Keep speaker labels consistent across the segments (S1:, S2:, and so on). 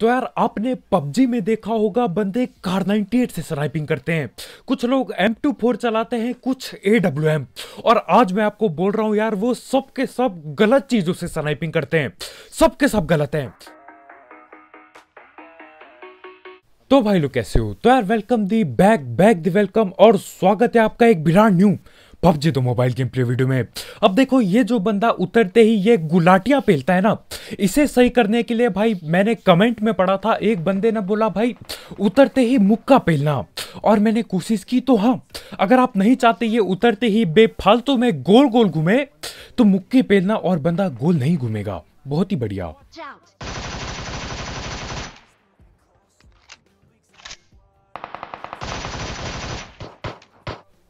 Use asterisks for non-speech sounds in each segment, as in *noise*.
S1: तो यार आपने पबजी में देखा होगा बंदे कार 98 से स्नाइपिंग करते हैं। कुछ लोग M24 चलाते हैं, कुछ AWM और आज मैं आपको बोल रहा हूँ यार, वो सब के सब गलत चीज़ों से स्नाइपिंग करते हैं। सब के सब गलत हैं। तो भाई लोग कैसे हो? तो यार welcome the back back the welcome और स्वागत है आपका एक बिराट न्यू पबजी तो मोबाइल गेम प्ले वीडियो में अब देखो, ये जो बंदा उतरते ही ये गुलाटियाँ पेलता है ना, इसे सही करने के लिए भाई मैंने कमेंट में पढ़ा था, एक बंदे ने बोला, भाई, उतरते ही मुक्का पेलना। और मैंने कोशिश की तो हाँ अगर आप नहीं चाहते ये उतरते ही बेफालतू में गोल गोल घूमे तो मुक्के पेलना और बंदा गोल नहीं घूमेगा। बहुत ही बढ़िया।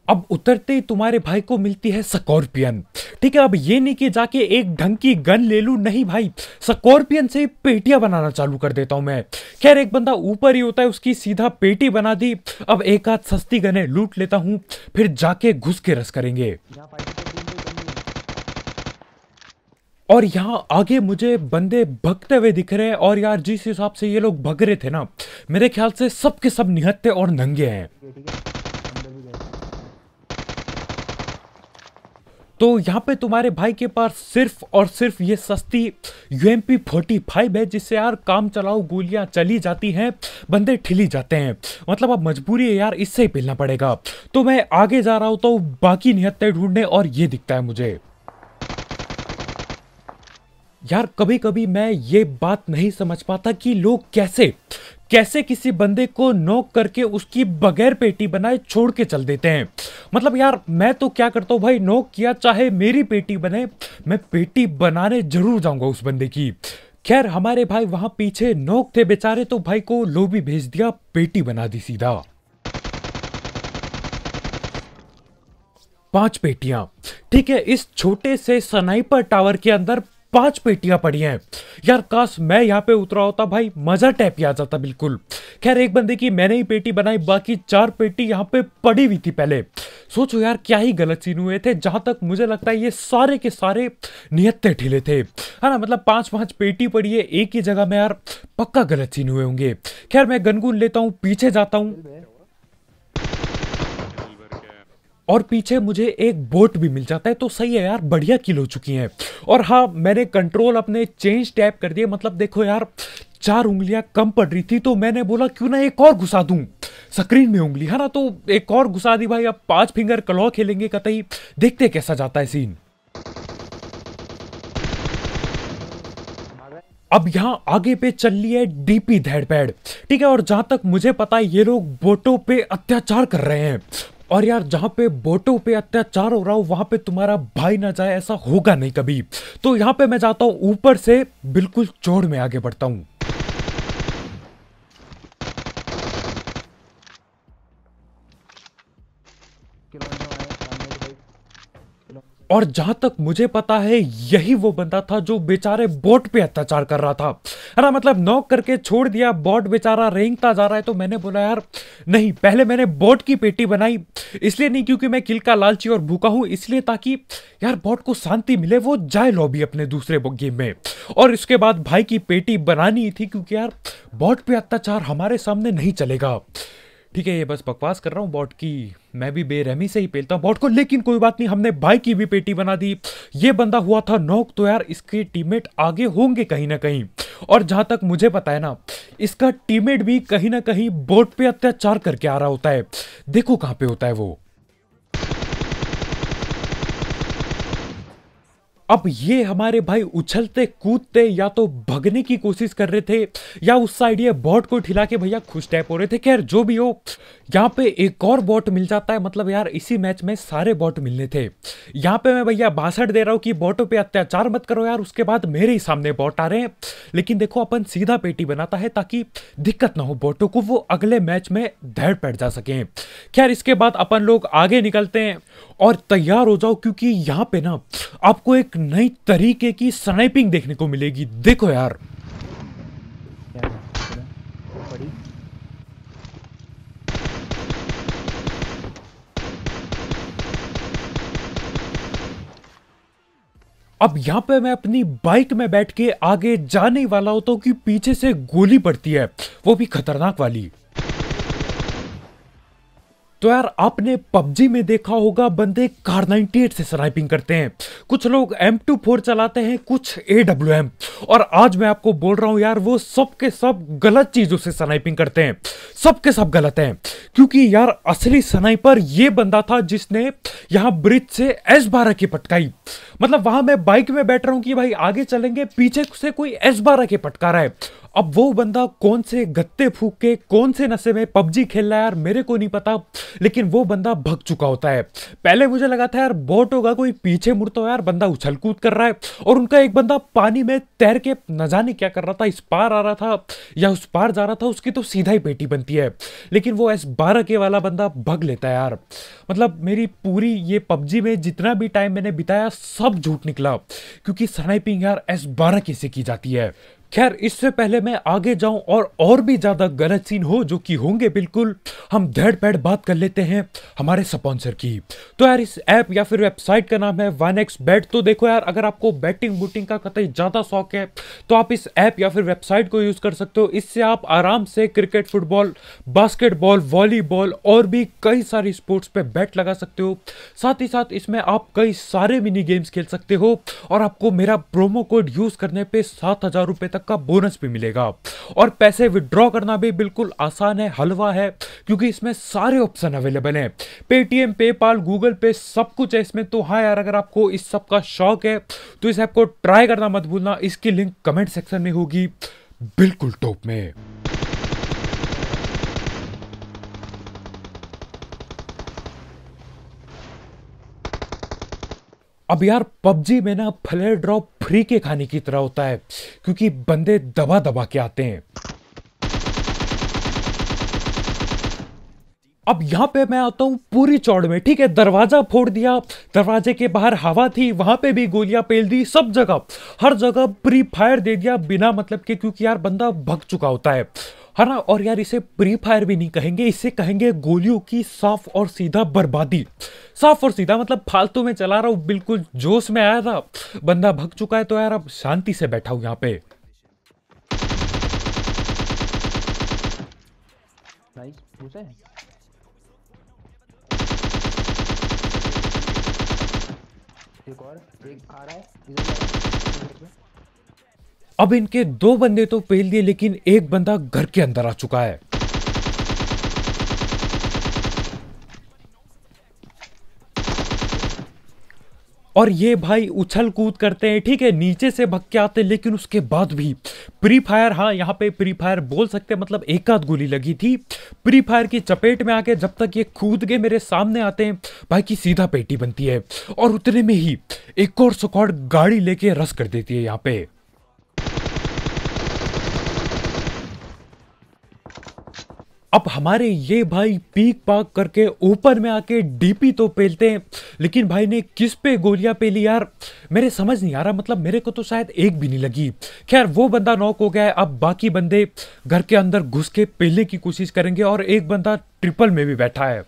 S1: अब उतरते ही तुम्हारे भाई को मिलती है स्कॉर्पियन। ठीक है, अब ये नहीं कि जाके एक ढंग की गन ले लू। नहीं भाई, स्कॉर्पियन से पेटियाँ बनाना चालू कर देता हूँ मैं। खैर, एक बंदा ऊपर ही होता है, उसकी सीधा पेटी बना दी। अब एक आध सस्ती गने लूट लेता हूँ, फिर जाके घुस के रस करेंगे। और यहाँ आगे मुझे बंदे भगते हुए दिख रहे हैं, और यार, जिस हिसाब से ये लोग भग रहे थे ना, मेरे ख्याल से सबके सब निहत्ते और नंगे हैं। तो यहाँ पे तुम्हारे भाई के पास सिर्फ़ और सिर्फ़ ये सस्ती यूएमपी फोर्टी फाइव है, जिससे यार काम चलाओ, गोलियाँ चली जाती हैं, बंदे ठिली जाते हैं। मतलब अब मजबूरी है यार, इससे ही पिलना पड़ेगा। तो मैं आगे जा रहा हूँ तो बाकी निहत्ते ढूँढने, और ये दिखता है मुझे। यार कभी कभी मैं ये बात नहीं समझ पाता कि लोग कैसे कैसे किसी बंदे को नोक करके उसकी बगैर पेटी बनाए छोड़ के चल देते हैं? मतलब यार, मैं तो क्या करता हूँ भाई? नोक किया, चाहे मेरी पेटी बने, मैं पेटी बनाने ज़रूर जाऊँगा उस बंदे की। खैर, हमारे भाई वहाँ पीछे नोक थे बेचारे तो भाई को लोबी भेज दिया, पेटी बना दी सीधा। पाँच पेटियाँ। ठीक है, इस छोटे से स्नाइपर टावर के अंदर पाँच पेटियाँ पड़ी हैं। यार, काश मैं यहाँ पे उतरा होता भाई, मज़ा टैप आ जाता बिल्कुल। खैर, एक बंदे की मैंने ही पेटी बनाई, बाकी चार पेटी यहाँ पे पड़ी हुई थी पहले। सोचो यार, क्या ही गलत सीन हुए थे, जहाँ तक मुझे लगता है ये सारे के सारे नियत्ते ठिले थे। है ना मतलब पाँच पाँच पेटी पड़ी है, एक ही जगह में यार पक्का गलत सीन हुए होंगे। खैर, मैं गनगुन लेता हूँ, पीछे जाता हूँ। और पीछे मुझे एक बोट भी मिल जाता है तो सही है यार, बढ़िया किल हो चुकी हैं। और हाँ मैंने कंट्रोल अपने चेंज टैप कर दिए मतलब देखो यार, चार उंगलियाँ कम पड़ रही थी तो मैंने बोला, क्यों ना एक और घुसा दूँ? स्क्रीन में उंगली, है ना? तो एक और घुसा दी भाई, अब पाँच फिंगर क्लॉ खेलेंगे, कतई। देखते कैसा जाता है सीन अब यहाँ आगे पे चल रही है डीपी धैड़पैड़ ठीक है, और जहाँ तक मुझे पता है, ये लोग बोटों पे अत्याचार कर रहे हैं। और यार, जहाँ पे बोटों पे अत्याचार हो रहा हो, वहाँ पे तुम्हारा भाई ना जाए, ऐसा होगा नहीं कभी। तो यहाँ पे मैं जाता हूँ, ऊपर से बिल्कुल चोड़ में आगे बढ़ता हूँ। और जहाँ तक मुझे पता है, यही वो बंदा था जो बेचारे बोट पे अत्याचार कर रहा था। ना मतलब नॉक करके छोड़ दिया, बोट बेचारा रेंगता जा रहा है तो मैंने बोला, यार, नहीं, पहले मैंने बोट की पेटी बनाई, इसलिए नहीं क्योंकि मैं किल का लालची और भूखा हूँ, इसलिए ताकि, यार, बोट को शांति मिले, वो जाए लॉबी अपने दूसरे गेम में। और इसके बाद भाई की पेटी बनानी थी, क्योंकि यार, बोट पे अत्याचार हमारे सामने नहीं चलेगा। ठीक है, ये बस बकवास कर रहा हूँ, बॉट की मैं भी बेरहमी से ही पेलता हूँ। बॉट को लेकिन कोई बात नहीं, हमने भाई की भी पेटी बना दी। ये बंदा हुआ था नोक तो यार इसके टीममेट आगे होंगे कहीं ना कहीं। और जहाँ तक मुझे पता है ना, इसका टीममेट भी कहीं ना कहीं बोट पे अत्याचार करके आ रहा होता है। देखो कहाँ पे होता है वो। अब ये हमारे भाई उछलते, कूदते या तो भगने की कोशिश कर रहे थे, या उस साइड ये बॉट को ठिला के भैया खुश टैप हो रहे थे। खैर, जो भी हो, यहाँ पे एक और बॉट मिल जाता है। मतलब यार, इसी मैच में सारे बॉट मिलने थे। यहाँ पे मैं भैया बासठ दे रहा हूँ कि बॉटों पे अत्याचार मत करो यार, उसके बाद मेरे ही सामने बॉट आ रहे हैं। लेकिन देखो, अपन सीधा पेटी बनाता है ताकि दिक्कत ना हो बॉटों को, वो अगले मैच में धैड़ बैठ जा सके। खैर, इसके बाद अपन लोग आगे निकलते हैं और तैयार हो जाओ, क्योंकि यहाँ पे ना आपको एक नई तरीके की स्नाइपिंग देखने को मिलेगी। देखो यार। अब यहाँ पे मैं अपनी बाइक में बैठ के आगे जाने वाला होता हूँ कि पीछे से गोली पड़ती है। वो भी खतरनाक वाली। तो यार आपने पबजी में देखा होगा बंदे कार 98 से स्नाइपिंग करते हैं। कुछ लोग M24 चलाते हैं, कुछ AWM और आज मैं आपको बोल रहा हूँ यार, वो सब के सब गलत चीज़ों से स्नाइपिंग करते हैं। सब के सब गलत हैं। क्योंकि यार असली स्नाइपर ये बंदा था जिसने यहाँ ब्रिज से एस बारह की पटकाई। मतलब वहाँ मैं बाइक में बैठ रहा हूँ कि भाई आगे चलेंगे, पीछे से कोई एस बारह के पटका रहा है। अब वो बंदा कौन से गत्ते फूक के कौन से नशे में पबजी खेल रहा है यार, मेरे को नहीं पता, लेकिन वो बंदा भग चुका होता है। पहले मुझे लगा था यार बोट होगा, कोई पीछे मुड़ता हो यार, बंदा उछल कूद कर रहा है, और उनका एक बंदा पानी में तैर के न जाने क्या कर रहा था, इस पार आ रहा था, या उस पार जा रहा था, उसकी तो सीधा ही पेटी बनती है। लेकिन वो एस बारह के वाला बंदा भग लेता है यार। मतलब मेरी पूरी ये पबजी में जितना भी टाइम मैंने बिताया सब झूठ निकला क्योंकि स्नाइपिंग यार एस बारह कैसे की जाती है? खैर, इससे पहले मैं आगे जाऊँ और और भी ज़्यादा गलत सीन हो, जो कि होंगे बिल्कुल। हम धड़ पैड बात कर लेते हैं हमारे स्पॉन्सर की। तो यार, इस ऐप या फिर वेबसाइट का नाम है वन एक्स बैट तो देखो यार, अगर आपको बैटिंग बूटिंग का कतई ज़्यादा शौक है तो आप इस ऐप या फिर वेबसाइट को यूज़ कर सकते हो। इससे आप आराम से क्रिकेट फुटबॉल बास्केटबॉल वॉलीबॉल और भी कई सारी स्पोर्ट्स पे बैट लगा सकते हो। साथ ही साथ इसमें आप कई सारे मिनी गेम्स खेल सकते हो और आपको मेरा प्रोमो कोड यूज़ करने पे सात हज़ार रुपए तक का बोनस भी मिलेगा। और पैसे विड्रॉ करना भी बिल्कुल आसान है, हलवा है, क्योंकि इसमें सारे ऑप्शन अवेलेबल हैं। पेटीएम पेपाल गूगल पे सब कुछ है इसमें। तो हाँ यार, अगर आपको इस सब का शौक है तो इस ऐप को ट्राई करना मत भूलना। इसकी लिंक कमेंट सेक्शन में होगी। बिल्कुल टॉप में। अब यार, पबजी में ना फ्लेयर ड्रॉप फ्री के खाने की तरह होता है, क्योंकि बंदे दबा दबा के आते हैं। अब यहाँ पे मैं आता हूँ पूरी चौड़ में, ठीक है? दरवाज़ा फोड़ दिया, दरवाजे के बाहर हवा थी, वहाँ पे भी गोलियाँ पेल दी, सब जगह, हर जगह प्री फायर दे दिया, बिना मतलब के, क्योंकि यार बंदा भग चुका होता है। है ना और यार इसे प्री फायर भी नहीं कहेंगे, इसे कहेंगे गोलियों की साफ़ और सीधा बर्बादी। साफ़ और सीधा मतलब फालतू में चला रहा हूँ, बिल्कुल जोश में आया था। बंदा भग चुका है तो यार अब शांति से बैठा हूँ यहाँ पे।
S2: एक और, एक आ रहा है।
S1: अब इनके दो बंदे तो पेल दिए, लेकिन एक बंदा घर के अंदर आ चुका है। और ये भाई उछल कूद करते हैं, ठीक है, नीचे से भग के आते लेकिन उसके बाद भी प्री फायर हाँ यहाँ पे प्री फायर बोल सकते हैं मतलब एक आध गोली लगी थी। प्री फायर की चपेट में आके जब तक ये कूद के मेरे सामने आते हैं, भाई की सीधा पेटी बनती है और उतने में ही एक और स्क्वाड गाड़ी लेके रस कर देती है यहाँ पे। अब हमारे ये भाई पीक पाक करके ऊपर में आके डीपी तो पेलते हैं, लेकिन भाई ने किस पे गोलियाँ पेली यार? मेरे समझ नहीं आ रहा मतलब मेरे को तो शायद एक भी नहीं लगी। खैर, वो बंदा नॉक हो गया है, अब बाकी बंदे घर के अंदर घुस के पेलने की कोशिश करेंगे और एक बंदा ट्रिपल में भी बैठा है।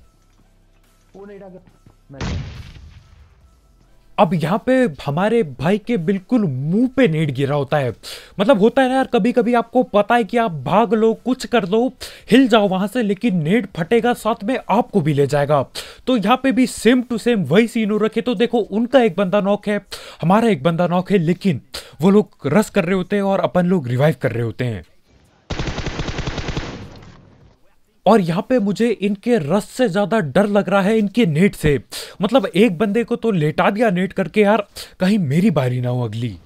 S1: अब यहाँ पे हमारे भाई के बिल्कुल मुँह पे नेट गिरा होता है। मतलब होता है ना यार कभी कभी आपको पता है कि आप भाग लो, कुछ कर दो हिल जाओ वहाँ से, लेकिन नेट फटेगा, साथ में आपको भी ले जाएगा। तो यहाँ पे भी सेम टू सेम वही सीन हो रखे। तो देखो, उनका एक बंदा नॉक है, हमारा एक बंदा नॉक है, लेकिन वो लोग रस कर रहे होते हैं और अपन लोग रिवाइव कर रहे होते हैं। और यहाँ पे मुझे इनके रस से ज़्यादा डर लग रहा है इनके नेट से। मतलब एक बंदे को तो लेटा दिया नेट करके, यार, कहीं मेरी बारी ना हो अगली।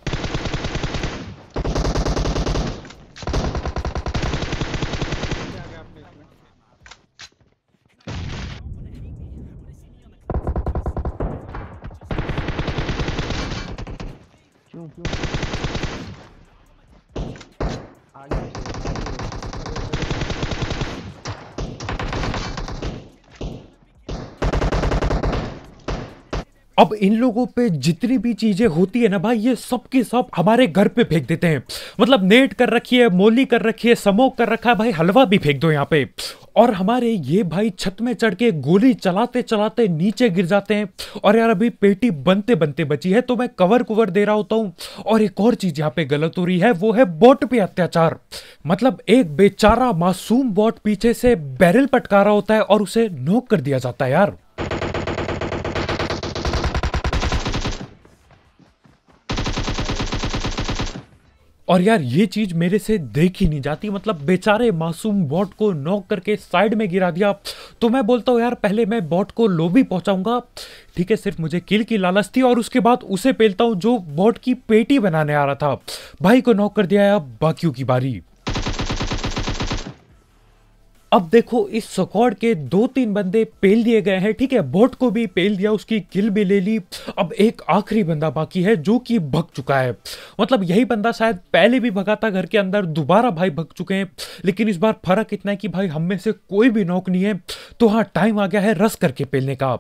S1: अब इन लोगों पे जितनी भी चीज़ें होती है ना भाई, ये सब की सब हमारे घर पे फेंक देते हैं। मतलब नेट कर रखी है, मोली कर रखी है, समोक कर रखा है, भाई हलवा भी फेंक दो यहाँ पे। और हमारे ये भाई छत में चढ़ के गोली चलाते चलाते नीचे गिर जाते हैं। और यार अभी पेटी बनते बनते बची है तो मैं कवर कवर दे रहा होता हूँ। और एक और चीज़ यहाँ पे गलत हो रही है, वो है बोट पे अत्याचार। मतलब एक बेचारा मासूम बोट पीछे से बैरल पटका रहा होता है और उसे नोक कर दिया जाता है यार। और यार, ये चीज़ मेरे से देख ही नहीं जाती। मतलब बेचारे मासूम बॉट को नॉक करके साइड में गिरा दिया। तो मैं बोलता हूँ, यार, पहले मैं बॉट को लोबी पहुंचाऊँगा। ठीक है, सिर्फ़ मुझे किल की लालच थी और उसके बाद उसे पेलता हूँ जो बॉट की पेटी बनाने आ रहा था। भाई को नॉक कर दिया यार बाकियों की बारी। अब देखो, इस सकॉर्ड के दो तीन बंदे पेल दिए गए हैं, ठीक है? बोट को भी पेल दिया, उसकी किल भी ले ली। अब एक आखिरी बंदा बाकी है, जो कि भग चुका है। मतलब यही बंदा शायद पहले भी भगा था घर के अंदर, दोबारा भाई भग चुके हैं। लेकिन इस बार फ़र्क इतना है कि भाई हम में से कोई भी नौक नहीं है। तो हाँ टाइम आ गया है रस करके पेलने का।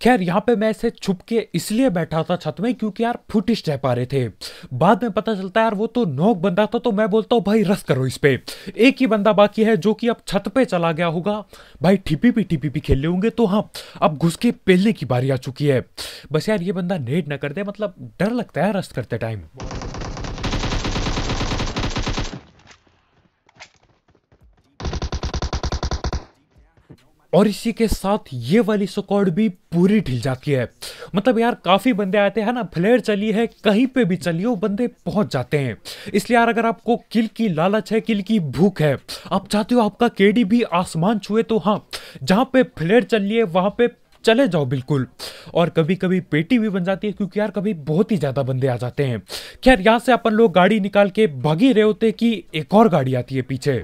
S1: खैर, यहाँ पे मैं ऐसे छुप के इसलिए बैठा था छत में क्योंकि यार फुटिश रह पा रहे थे। बाद में पता चलता है यार, वो तो नोक बंदा था तो मैं बोलता हूँ, भाई, रस करो इस पे। एक ही बंदा बाकी है जो कि अब छत पे चला गया होगा। भाई ठिपी पी ठिपी पी खेल होंगे तो हाँ अब घुस के पेलने की बारी आ चुकी है। बस यार, ये बंदा नेट ना कर दे मतलब डर लगता है रस करते टाइम। और इसी के साथ ये वाली स्क्वाड भी पूरी ढिल जाती है। मतलब यार, काफ़ी बंदे आते हैं ना फ्लेयर चली है, कहीं पे भी चलिए वो बंदे पहुँच जाते हैं। इसलिए यार, अगर आपको किल की लालच है, किल की भूख है, आप चाहते हो आपका केडी भी आसमान छुए तो हाँ जहाँ पे फ्लेयर चलिए वहाँ पे चले जाओ बिल्कुल। और कभी कभी पेटी भी बन जाती है, क्योंकि यार, कभी बहुत ही ज़्यादा बंदे आ जाते हैं। खैर, यहाँ से अपन लोग गाड़ी निकाल के भागी रहे होते कि एक और गाड़ी आती है पीछे।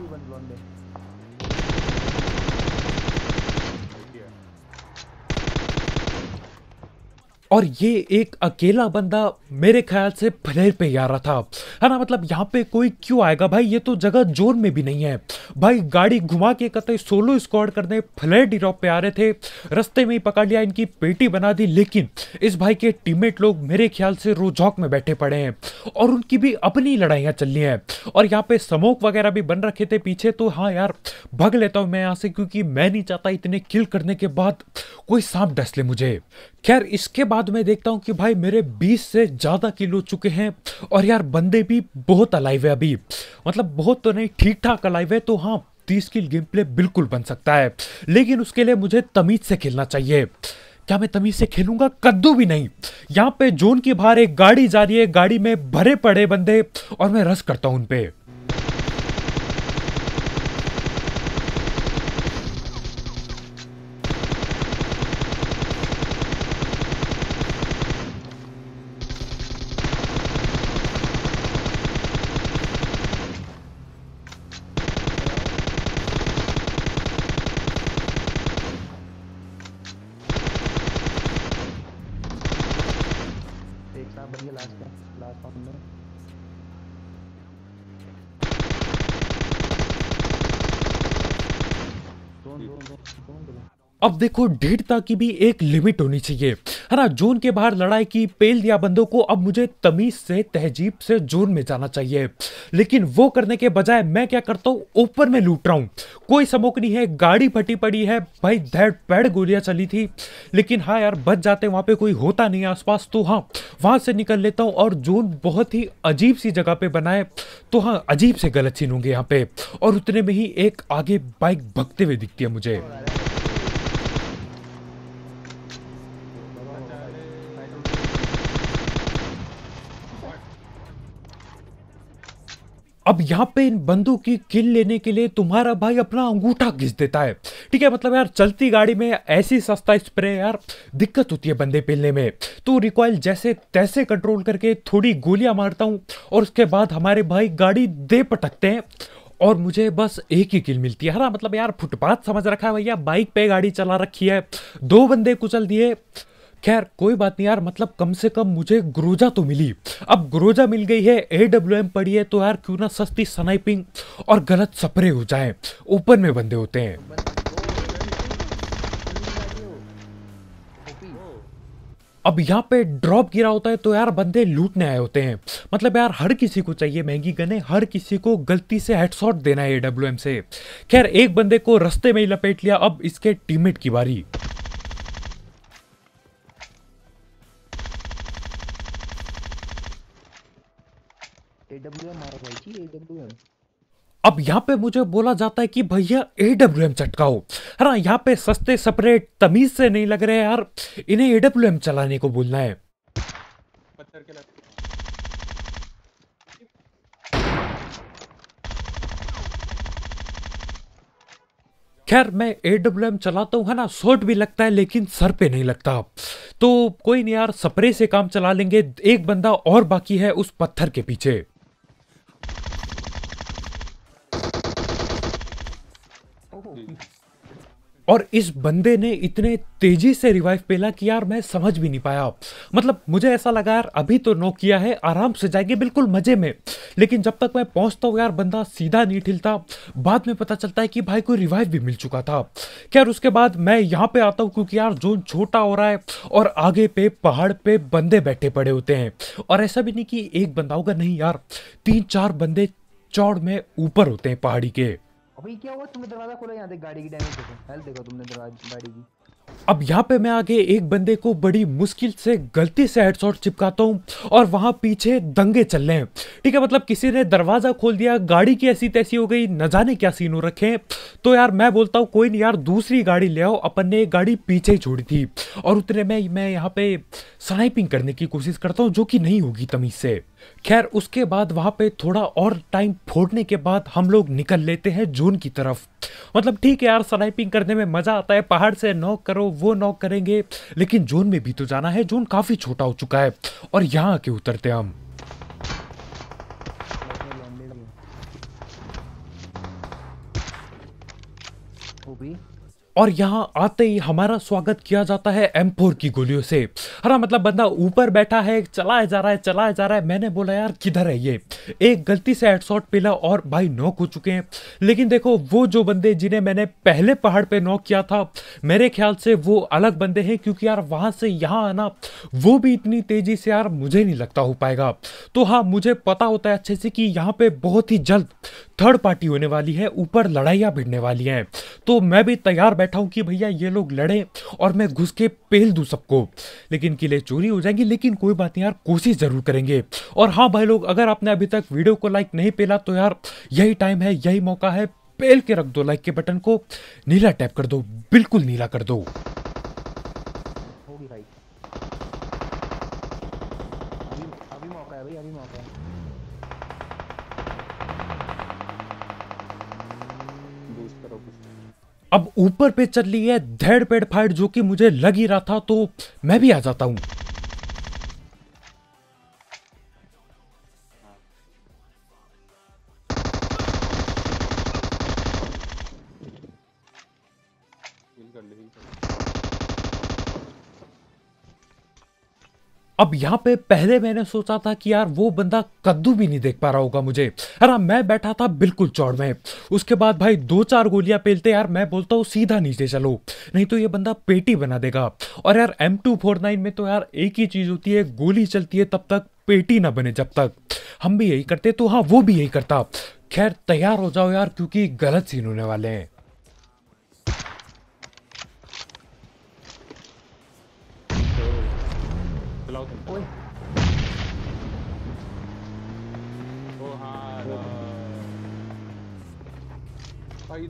S1: और ये एक अकेला बंदा मेरे ख्याल से फ्लेयर पे ही आ रहा था। है ना? मतलब यहाँ पे कोई क्यों आएगा? भाई, ये तो जगह जोन में भी नहीं है। भाई, गाड़ी घुमा के कतई सोलो स्क्वाड करने फ्लेयर ड्रॉप पे आ रहे थे। रस्ते में ही पकड़ लिया, इनकी पेटी बना दी, लेकिन इस भाई के टीममेट लोग मेरे ख्याल से रोजॉक में बैठे पड़े हैं और उनकी भी अपनी लड़ाइयाँ चल रही हैं। और यहाँ पे समोक वगैरह भी बन रखे थे पीछे तो हाँ यार, भग लेता हूँ मैं यहाँ से, क्योंकि मैं नहीं चाहता इतने किल करने के बाद कोई सांप डस ले मुझे। खैर, इसके बाद मैं देखता हूँ कि भाई मेरे 20 से ज़्यादा किल चुके हैं और यार बंदे भी बहुत अलाइव है अभी। मतलब बहुत तो नहीं ठीक ठाक अलाइव है तो हाँ तीस किल गेम प्ले बिल्कुल बन सकता है। लेकिन उसके लिए मुझे तमीज से खेलना चाहिए। क्या मैं तमीज से खेलूँगा? कद्दू भी नहीं। यहाँ पे जोन के बाहर एक गाड़ी जा रही है, गाड़ी में भरे पड़े बंदे और मैं रस करता हूँ उनपे।
S2: anda
S1: अब देखो ढीठता की भी एक लिमिट होनी चाहिए। है ना, जोन के बाहर लड़ाई की पेल दिया बंदों को अब मुझे तमीज से, तहजीब से जोन में जाना चाहिए। लेकिन वो करने के बजाय मैं क्या करता हूँ? ऊपर में लूट रहा हूँ। कोई समोक नहीं है, गाड़ी फटी पड़ी है। भाई धैड़ पैड गोलियाँ चली थी। लेकिन हाँ यार, बच जाते, वहाँ पे कोई होता नहीं आसपास। तो हाँ वहाँ से निकल लेता हूँ और जोन बहुत ही अजीब सी जगह पे बनाए। तो हाँ अजीब से गलत सीन होंगे यहाँ पे। और उतने में ही एक आगे बाइक भगते हुए दिखती है मुझे। अब यहाँ पे इन बंदूक की किल लेने के लिए तुम्हारा भाई अपना अंगूठा घिस देता है। ठीक है मतलब यार, चलती गाड़ी में ऐसी सस्ता स्प्रे यार, दिक्कत होती है बंदे पेलने में। तो रिकॉयल जैसे तैसे कंट्रोल करके थोड़ी गोलियाँ मारता हूँ और उसके बाद हमारे भाई गाड़ी दे पटकते हैं और मुझे बस एक ही किल मिलती है। हाँ मतलब यार, फुटपाथ समझ रखा है भैया, बाइक पे गाड़ी चला रखी है, दो बंदे कुचल दिए खैर, कोई बात नहीं यार मतलब कम से कम मुझे ग्रोजा तो मिली। अब ग्रोजा मिल गई है ए डब्ल्यू एम पड़ी है तो यार क्यों ना सस्ती स्नाइपिंग और गलत सपरे हो जाए। ओपन में बंदे होते हैं। अब यहाँ पे ड्रॉप गिरा होता है तो यार बंदे लूटने आए होते हैं। मतलब यार, हर किसी को चाहिए महँगी गने हर किसी को गलती से हेडशॉट देना है एडब्ल्यू से। खैर, एक बंदे को रस्ते में ही लपेट लिया, अब इसके टीममेट की बारी।
S2: एडब्ल्यूएम मारो भाई जी एडब्ल्यूएम
S1: अब यहाँ पे मुझे बोला जाता है कि भैया ए डब्ल्यू एम चटकाओ। है ना यहाँ पे सस्ते सेपरेट तमीज से नहीं लग रहे यार। इन्हें ए डब्ल्यू एम चलाने को बोलना है।
S3: पत्थर के
S1: खैर मैं ए डब्ल्यू एम चलाता हूँ है ना शॉट भी लगता है लेकिन सर पे नहीं लगता। तो कोई नहीं यार स्प्रे से काम चला लेंगे एक बंदा और बाकी है उस पत्थर के पीछे। और इस बंदे ने इतने तेज़ी से रिवाइव पेला कि यार मैं समझ भी नहीं पाया। मतलब मुझे ऐसा लगा, यार, अभी तो नो किया है, आराम से जाएँगे बिल्कुल मज़े में। लेकिन जब तक मैं पहुँचता हूँ, यार, बंदा सीधा नहीं ठिलता बाद में पता चलता है कि भाई कोई रिवाइव भी मिल चुका था। खैर, उसके बाद मैं यहाँ पे आता हूँ क्योंकि यार जोन छोटा हो रहा है और आगे पे पहाड़ पे बंदे बैठे पड़े होते हैं। और ऐसा भी नहीं कि एक बंदा होगा, नहीं यार, तीन चार बंदे चौड़ में ऊपर होते हैं पहाड़ी के।
S2: अभी क्या हुआ? तुमने दरवाज़ा खोला यहाँ देख गाड़ी की डैमेज देखो। हेल्थ देखो तुमने दरवाज़ा गाड़ी की।
S1: अब यहाँ पे मैं आगे एक बंदे को बड़ी मुश्किल से गलती से हेडशॉट चिपकाता हूँ और वहाँ पीछे दंगे चल रहे हैं। ठीक है मतलब किसी ने दरवाज़ा खोल दिया, गाड़ी की ऐसी तैसी हो गई, न जाने क्या सीन हो रखे हैं। तो यार मैं बोलता हूँ, कोई नहीं यार, दूसरी गाड़ी ले आओ। अपन ने गाड़ी पीछे ही छोड़ी थी। और उतने में मैं यहाँ पे स्नाइपिंग करने की कोशिश करता हूँ, जो कि नहीं होगी तमीज से। खैर, उसके बाद वहाँ पे थोड़ा और टाइम फोड़ने के बाद हम लोग निकल लेते हैं जून की तरफ़। मतलब ठीक है यार स्नाइपिंग करने में मज़ा आता है, पहाड़ से नॉक करो, वो नॉक करेंगे, लेकिन जून में भी तो जाना है, जून काफ़ी छोटा हो चुका है। और यहाँ आके उतरते हम। और यहाँ आते ही हमारा स्वागत किया जाता है एम फोर की गोलियों से। हरा मतलब बंदा ऊपर बैठा है, चलाया जा रहा है, चलाया जा रहा है। मैंने बोला, यार, किधर है ये? एक गलती से हेडशॉट पिला और भाई नॉक हो चुके हैं। लेकिन देखो, वो जो बंदे जिन्हें मैंने पहले पहाड़ पे नॉक किया था, मेरे ख्याल से वो अलग बंदे हैं, क्योंकि यार वहाँ से यहाँ आना, वो भी इतनी तेज़ी से यार मुझे नहीं लगता हो पाएगा। तो हाँ मुझे पता होता है अच्छे से कि यहाँ पे बहुत ही जल्द थर्ड पार्टी होने वाली है, ऊपर लड़ाइयाँ भिड़ने वाली हैं। तो मैं भी तैयार बैठा हूँ कि भैया ये लोग लड़े और मैं घुस के पेल दूँ सबको। लेकिन किले चोरी हो जाएँगी, लेकिन कोई बात नहीं यार, कोशिश ज़रूर करेंगे। और हाँ भाई लोग, अगर आपने अभी तक वीडियो को लाइक नहीं पेला तो यार यही टाइम है, यही मौका है, पेल के रख दो लाइक के बटन को नीला टैप कर दो, बिल्कुल नीला कर दो। अब ऊपर पे चल रही है धेड़ पेड़ फाइट जो कि मुझे लग ही रहा था तो मैं भी आ जाता हूँ। अब यहाँ पे पहले मैंने सोचा था कि यार वो बंदा कद्दू भी नहीं देख पा रहा होगा मुझे। है ना मैं बैठा था बिल्कुल चौड़ में। उसके बाद भाई दो चार गोलियाँ पेलते यार मैं बोलता हूँ सीधा नीचे चलो। नहीं तो ये बंदा पेटी बना देगा। और यार एम टू फोर नाइन में तो यार एक ही चीज़ होती है, गोली चलती है तब तक पेटी ना बने जब तक। हम भी यही करते तो हाँ वो भी यही करता। खैर, तैयार हो जाओ यार, क्योंकि गलत सीन होने वाले हैं।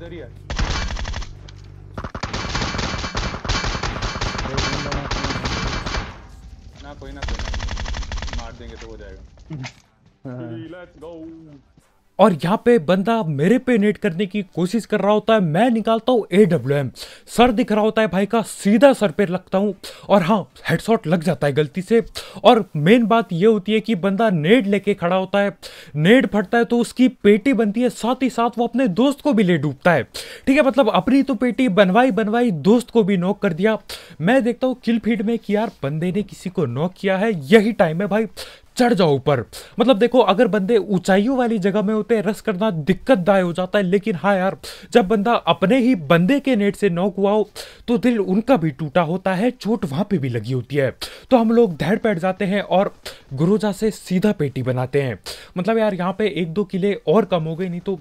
S3: इधर ही है ना कोई ना कोई मार देंगे तो हो जाएगा। *laughs* लेट्स गो
S1: और यहाँ पे बंदा मेरे पे नेट करने की कोशिश कर रहा होता है। मैं निकालता हूँ ए डब्ल्यू एम सर दिख रहा होता है भाई का, सीधा सर पे लगता हूँ। और हाँ हेडशॉट लग जाता है गलती से। और मेन बात ये होती है कि बंदा नेड लेके खड़ा होता है। नेड फटता है तो उसकी पेटी बनती है। साथ ही साथ वो अपने दोस्त को भी ले डूबता है। ठीक है मतलब अपनी तो पेटी बनवाई बनवाई, दोस्त को भी नॉक कर दिया। मैं देखता हूँ किल फ़ीड में कि यार बंदे ने किसी को नॉक किया है। यही टाइम है भाई। चढ़ जाओ ऊपर। मतलब देखो, अगर बंदे ऊंचाइयों वाली जगह में होते हैं रस करना दिक्कत दाय हो जाता है। लेकिन हाँ यार, जब बंदा अपने ही बंदे के नेट से नॉक हुआ हो तो दिल उनका भी टूटा होता है, चोट वहाँ पे भी लगी होती है। तो हम लोग धैड़ बैठ जाते हैं और गुरुजा से सीधा पेटी बनाते हैं। मतलब यार, यहाँ पे एक दो किले और कम हो गए नहीं तो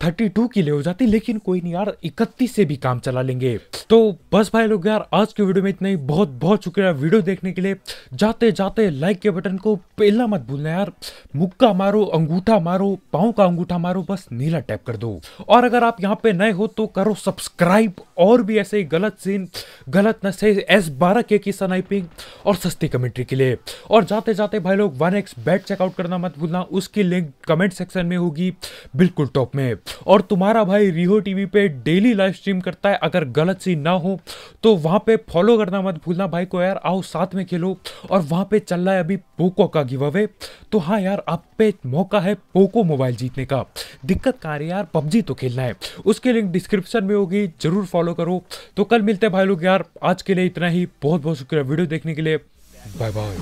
S1: थर्टी टू किले हो जाती, लेकिन कोई नहीं यार, इकतीस से भी काम चला लेंगे। तो बस भाई लोग यार, आज के वीडियो में इतना ही। बहुत बहुत शुक्रिया वीडियो देखने के लिए। जाते जाते लाइक के बटन को पहला मत भूलना यार। मुक्का मारो, अंगूठा मारो, पाँव का अंगूठा मारो, बस नीला टैप कर दो। और अगर आप यहाँ पे नए हो तो करो सब्सक्राइब और भी ऐसे ही गलत सीन गलत नशे एस बारह के की स्नाइपिंग और सस्ती कमेंट्री के लिए। और जाते जाते भाई लोग वन एक्स बैट चेकआउट करना मत भूलना। उसकी लिंक कमेंट सेक्शन में होगी, बिल्कुल टॉप में। और तुम्हारा भाई रिहो टीवी पे डेली लाइव स्ट्रीम करता है, अगर गलत सीन ना हो तो वहाँ पे फॉलो करना मत भूलना भाई को यार, आओ साथ में खेलो, और वहाँ पे चल रहा है अभी पोको का गिव अवे तो हाँ यार आप पे मौका है पोको मोबाइल जीतने का। दिक्कत कहाँ रही यार, पबजी तो खेलना है। उसकी लिंक डिस्क्रिप्शन में होगी, ज़रूर फॉलो करो। तो कल मिलते हैं भाई लोग यार, आज के लिए इतना ही। बहुत बहुत शुक्रिया वीडियो देखने के लिए। Bye bye